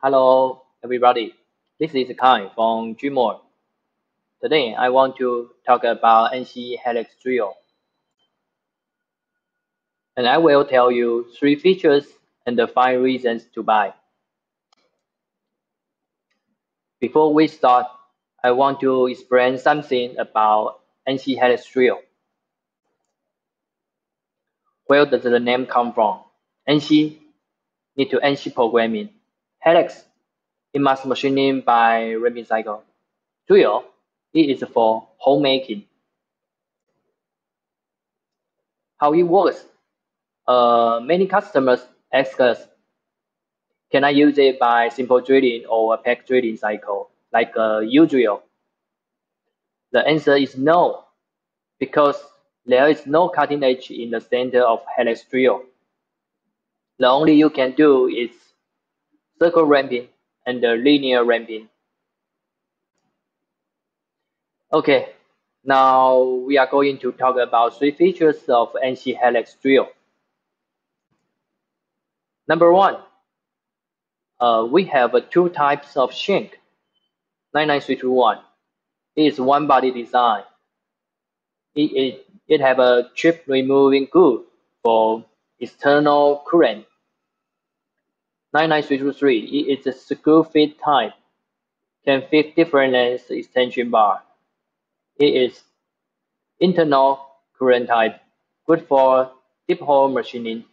Hello, everybody. This is Kai from Gmore. Today, I want to talk about NC Helix Drill. And I will tell you three features and the five reasons to buy. Before we start, I want to explain something about NC Helix Drill. Where does the name come from? NC need to NC programming Helix, image machining by ramping cycle. Drill, it is for hole making. How it works? Uh, many customers ask us, can I use it by simple drilling or a peck drilling cycle, like a U-drill? The answer is no, because there is no cutting edge in the center of helix drill. The only you can do is circle ramping, and the linear ramping. Okay, now we are going to talk about three features of NC Helix drill. Number one, uh, we have uh, two types of shank. 99321 is one body design. It, it, it have a chip removing good for external coolant 99323 is a screw fit type, can fit different length extension bar. It is internal coolant type, good for deep hole machining.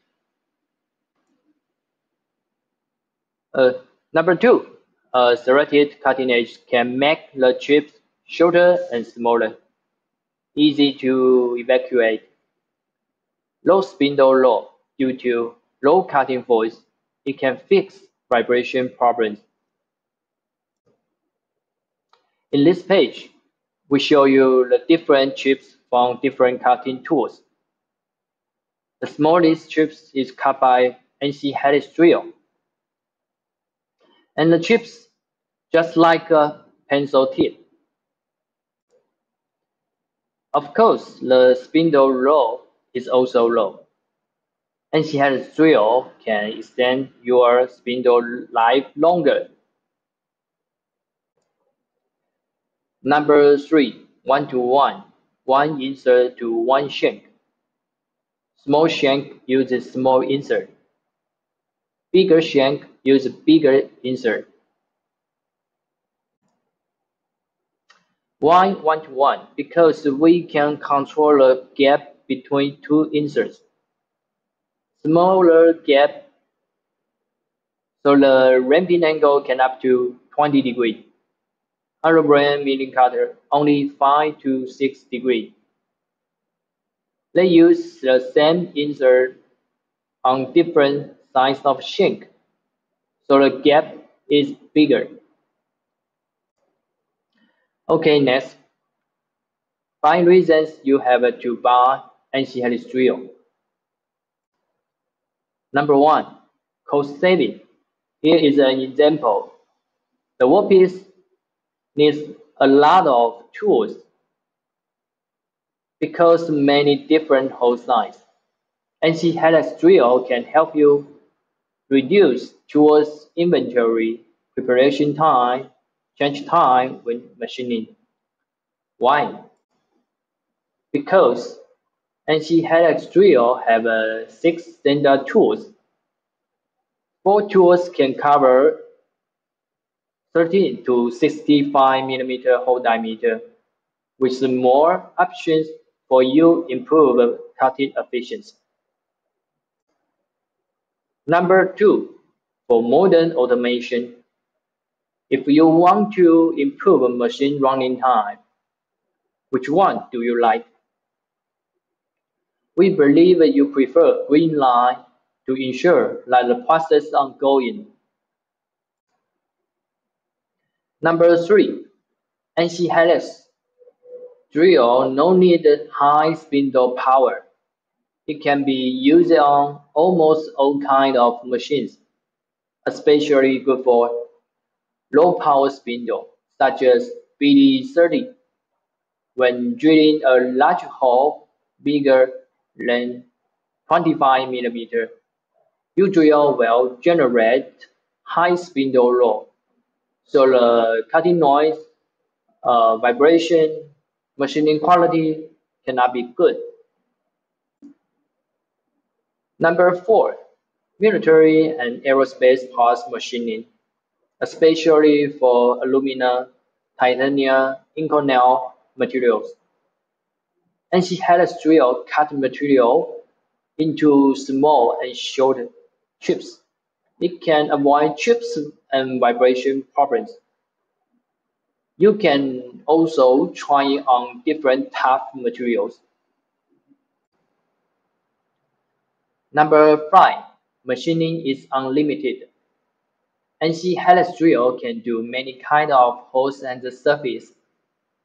Uh, number two, a serrated cutting edge can make the chips shorter and smaller, easy to evacuate. Low spindle load due to low cutting force it can fix vibration problems. In this page, we show you the different chips from different cutting tools. The smallest chips is cut by NC Helix drill. And the chips, just like a pencil tip. Of course, the spindle load is also low. NC Helix drill can extend your spindle life longer. Number three, one to one, one insert to one shank. Small shank uses small insert. Bigger shank uses bigger insert. Why one to one? Because we can control the gap between two inserts smaller gap so the ramping angle can up to 20 degrees. Other brand milling cutter only 5 to 6 degrees. They use the same insert on different size of shank, so the gap is bigger. Okay, next. Five reasons you have to buy NC Helix drill. Number one, cost saving. Here is an example. The workpiece needs a lot of tools because many different hole size. NC Helix drill can help you reduce tools inventory, preparation time, change time when machining. Why? Because NC Helix drill have uh, six standard tools. Four tools can cover 13 to 65 millimeter hole diameter, with more options for you improve cutting efficiency. Number two, for modern automation, if you want to improve machine running time, which one do you like? We believe you prefer green line to ensure that the process is ongoing. Number three, NC Helix drill no need high spindle power. It can be used on almost all kind of machines, especially good for low power spindle, such as BT30. When drilling a large hole bigger than 25 millimeter, U-drill will generate high spindle load. So the cutting noise, uh, vibration, machining quality cannot be good. Number four, military and aerospace parts machining, especially for alumina, titanium, Inconel materials. NC Helix drill cut material into small and short chips. It can avoid chips and vibration problems. You can also try it on different tough materials. Number five, machining is unlimited. NC Helix drill can do many kind of holes and surface.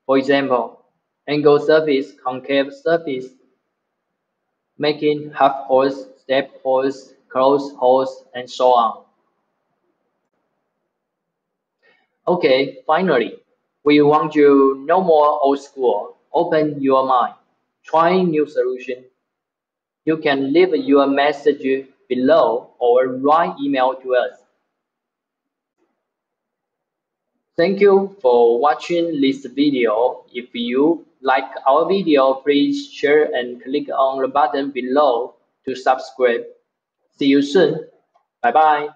For example, angle surface, concave surface, making half holes, step holes, close holes, and so on. Okay, finally, we want you no more old school. Open your mind. Try new solution. You can leave your message below or write email to us. Thank you for watching this video. If you like our video, please share and click on the button below to subscribe. See you soon. Bye bye.